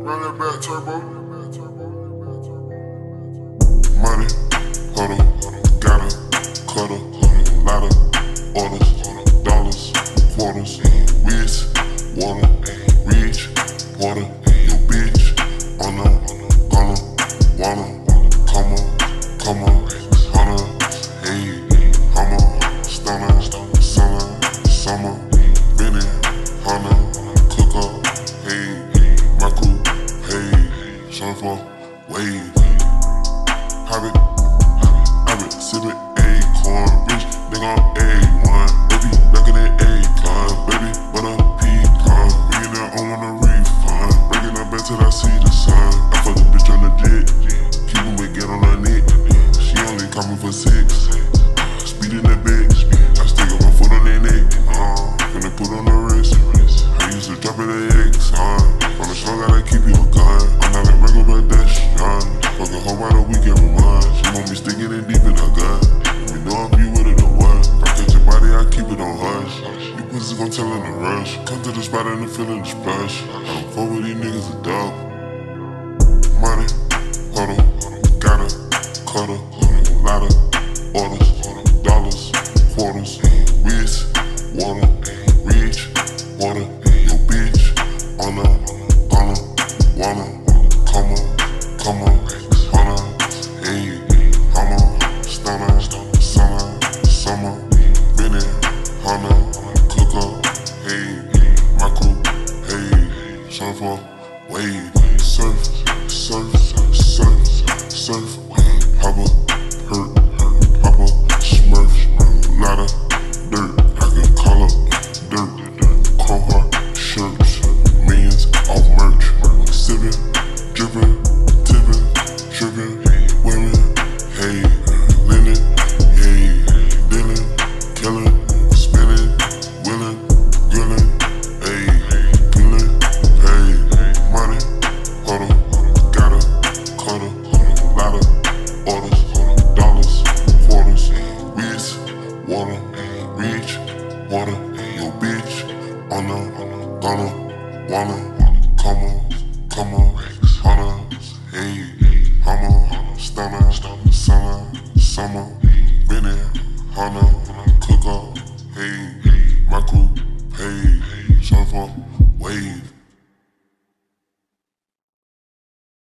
Run that back turbo. Money, huddle, gotta, lotta orders, dollars, quarters, water, reach, water. For on have it. splash. Come to the spot and I'm feeling the splash. I'm fuck with these niggas a dub. Money, huddle, gotta, cuddle, lotta, orders, dollars, quarters, wrist, water, reach, water, your bitch, on a, on a, Wunna. surf on wave, surf, surf, surf, surf, surf, hop up, hurt. water and your bitch on a gonna wanna come on, come on, on a hey, I'm a stunner, summer, summer, winning, on a cook up, hey.